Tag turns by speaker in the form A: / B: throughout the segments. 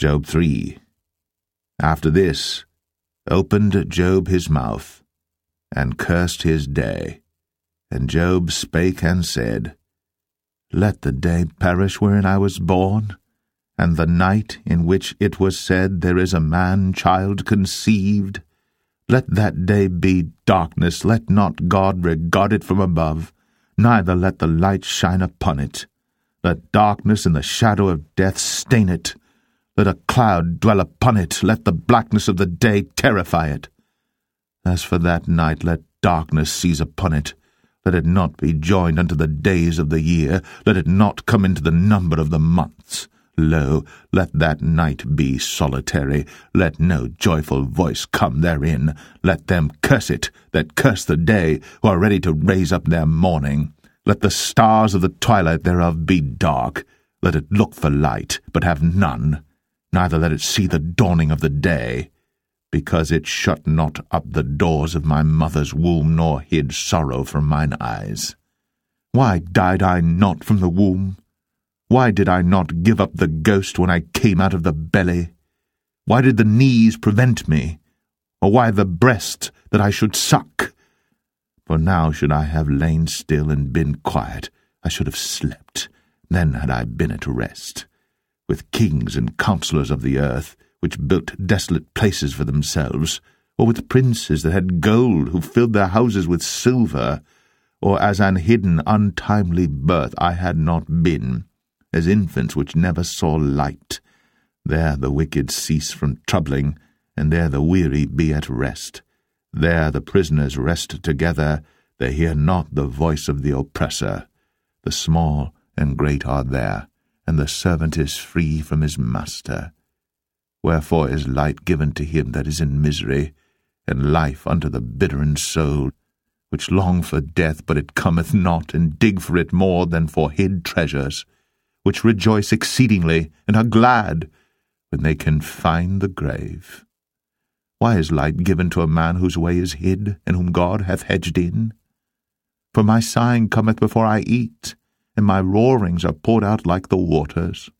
A: Job 3 After this, opened Job his mouth, and cursed his day. And Job spake and said, Let the day perish wherein I was born, and the night in which it was said, There is a man child conceived. Let that day be darkness, let not God regard it from above, neither let the light shine upon it. Let darkness and the shadow of death stain it. Let a cloud dwell upon it, let the blackness of the day terrify it. As for that night, let darkness seize upon it. Let it not be joined unto the days of the year, let it not come into the number of the months. Lo, let that night be solitary, let no joyful voice come therein. Let them curse it that curse the day, who are ready to raise up their mourning. Let the stars of the twilight thereof be dark. Let it look for light, but have none. Neither let it see the dawning of the day. Because it shut not up the doors of my mother's womb, nor hid sorrow from mine eyes. Why died I not from the womb? Why did I not give up the ghost when I came out of the belly? Why did the knees prevent me? Or why the breast that I should suck? For now should I have lain still and been quiet, I should have slept, then had I been at rest. With kings and counsellors of the earth, which built desolate places for themselves, or with princes that had gold, who filled their houses with silver, or as an hidden, untimely birth I had not been, as infants which never saw light. There the wicked cease from troubling, and there the weary be at rest. There the prisoners rest together, they hear not the voice of the oppressor. The small and great are there, and the servant is free from his master. Wherefore is light given to him that is in misery, and life unto the bitter in soul, which long for death, but it cometh not, and dig for it more than for hid treasures which rejoice exceedingly and are glad when they can find the grave. Why is light given to a man whose way is hid, and whom God hath hedged in? For my sighing cometh before I eat, and my roarings are poured out like the waters.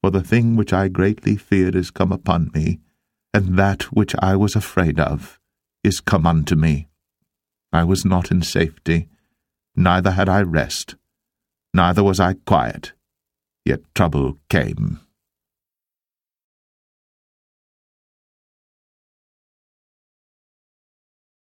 A: For the thing which I greatly feared is come upon me, and that which I was afraid of is come unto me. I was not in safety, neither had I rest, neither was I quiet yet trouble came.